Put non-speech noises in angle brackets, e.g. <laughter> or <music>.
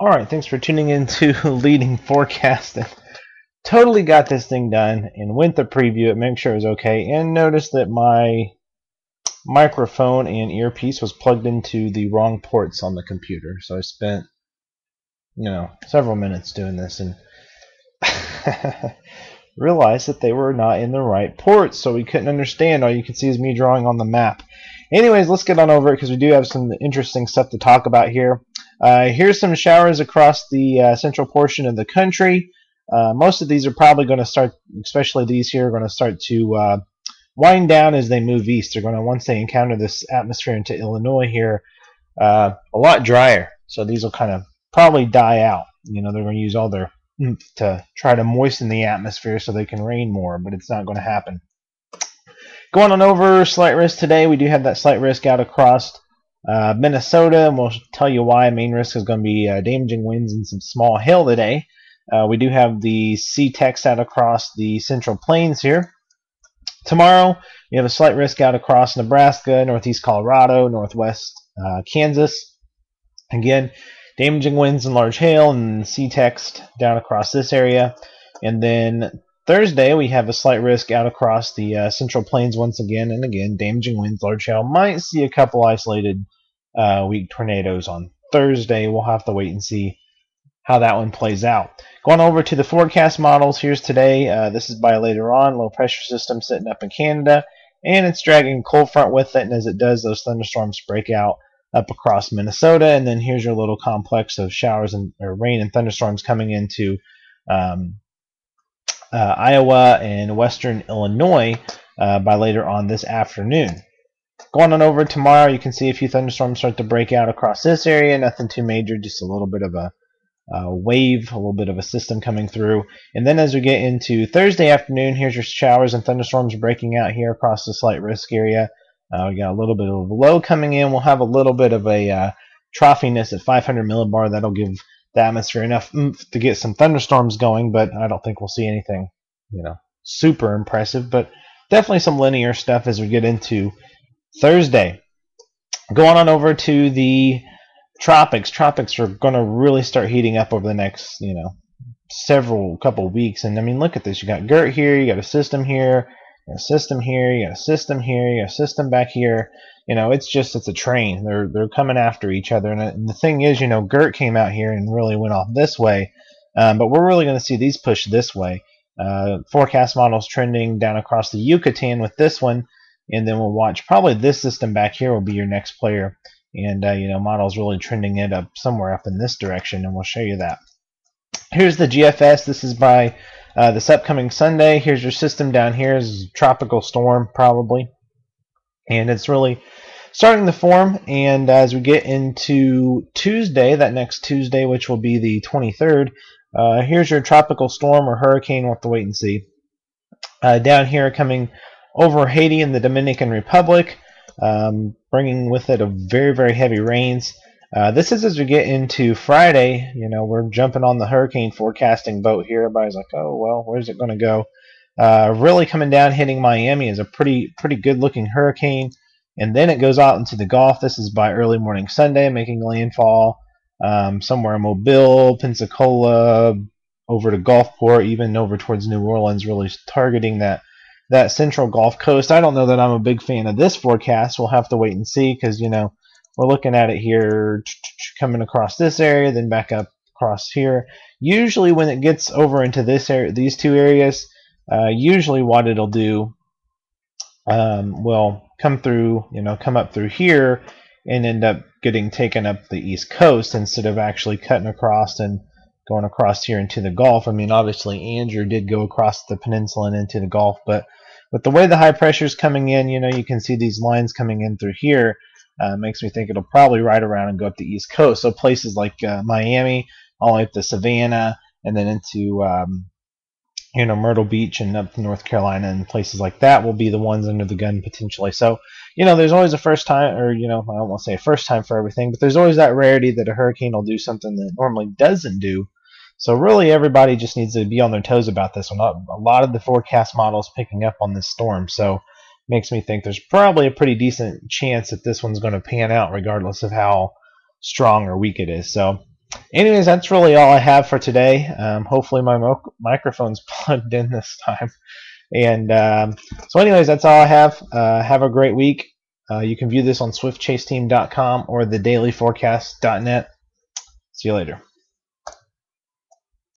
All right, thanks for tuning in to <laughs> Leading Forecasting. Totally got this thing done and went to preview it, make sure it was okay, and noticed that my microphone and earpiece was plugged into the wrong ports on the computer. So I spent, you know, several minutes doing this and <laughs> realized that they were not in the right ports, so we couldn't understand. All you can see is me drawing on the map. Anyways, let's get on over it because we do have some interesting stuff to talk about here. Uh, here's some showers across the uh, central portion of the country. Uh, most of these are probably going to start, especially these here, are going to start to uh, wind down as they move east. They're going to, once they encounter this atmosphere into Illinois here, uh, a lot drier. So these will kind of probably die out. You know, they're going to use all their to try to moisten the atmosphere so they can rain more, but it's not going to happen. Going on over slight risk today, we do have that slight risk out across uh, Minnesota, and we'll tell you why. Main risk is going to be uh, damaging winds and some small hail today. Uh, we do have the see text out across the central plains here. Tomorrow, you have a slight risk out across Nebraska, northeast Colorado, northwest uh, Kansas. Again, damaging winds and large hail and see text down across this area. And then Thursday, we have a slight risk out across the uh, central plains once again. And again, damaging winds, large hail. Might see a couple isolated uh, weak tornadoes on Thursday. We'll have to wait and see how that one plays out. Going over to the forecast models, here's today. Uh, this is by later on. Low pressure system sitting up in Canada. And it's dragging cold front with it. And as it does, those thunderstorms break out up across Minnesota. And then here's your little complex of showers and rain and thunderstorms coming into um, uh, Iowa and western Illinois uh, by later on this afternoon. Going on over tomorrow, you can see a few thunderstorms start to break out across this area. Nothing too major, just a little bit of a uh, wave, a little bit of a system coming through. And then as we get into Thursday afternoon, here's your showers and thunderstorms breaking out here across the slight risk area. Uh, we got a little bit of a low coming in. We'll have a little bit of a uh, troughiness at 500 millibar. That'll give the atmosphere enough mm, to get some thunderstorms going, but I don't think we'll see anything, you know, super impressive. But definitely some linear stuff as we get into Thursday. Going on over to the tropics. Tropics are going to really start heating up over the next, you know, several couple weeks. And I mean, look at this. You got Gert here. You got a system here a system here, you got a system here, you got a system back here. You know, it's just it's a train. They're they're coming after each other. And, and the thing is, you know, Gert came out here and really went off this way, um, but we're really going to see these push this way. Uh, forecast models trending down across the Yucatan with this one, and then we'll watch probably this system back here will be your next player. And uh, you know, models really trending it up somewhere up in this direction, and we'll show you that. Here's the GFS. This is by uh, this upcoming Sunday, here's your system down here is tropical storm probably, and it's really starting to form. And as we get into Tuesday, that next Tuesday, which will be the 23rd, uh, here's your tropical storm or hurricane. We'll have to wait and see. Uh, down here, coming over Haiti and the Dominican Republic, um, bringing with it a very very heavy rains. Uh, this is as we get into Friday. You know, we're jumping on the hurricane forecasting boat here. Everybody's like, "Oh well, where's it going to go?" Uh, really coming down, hitting Miami is a pretty pretty good looking hurricane, and then it goes out into the Gulf. This is by early morning Sunday, making landfall um, somewhere in Mobile, Pensacola, over to Gulfport, even over towards New Orleans, really targeting that that central Gulf Coast. I don't know that I'm a big fan of this forecast. We'll have to wait and see because you know we're looking at it here coming across this area, then back up across here. Usually when it gets over into this area, these two areas, uh, usually what it'll do um, will come through, you know, come up through here and end up getting taken up the east coast instead of actually cutting across and going across here into the Gulf. I mean, obviously Andrew did go across the peninsula and into the Gulf, but with the way the high pressure is coming in, you know, you can see these lines coming in through here. Uh, makes me think it'll probably ride around and go up the East Coast. So places like uh, Miami, all the way up to Savannah, and then into um, you know Myrtle Beach and up to North Carolina and places like that will be the ones under the gun potentially. So you know there's always a first time, or you know I don't want to say a first time for everything, but there's always that rarity that a hurricane will do something that normally doesn't do. So really everybody just needs to be on their toes about this one. A lot of the forecast models picking up on this storm. So makes me think there's probably a pretty decent chance that this one's going to pan out regardless of how strong or weak it is. So anyways, that's really all I have for today. Um, hopefully my mo- microphone's <laughs> plugged in this time. And um, so, anyways, that's all I have. Uh, have a great week. Uh, you can view this on swiftchaseteam.com or thedailyforecast.net. See you later.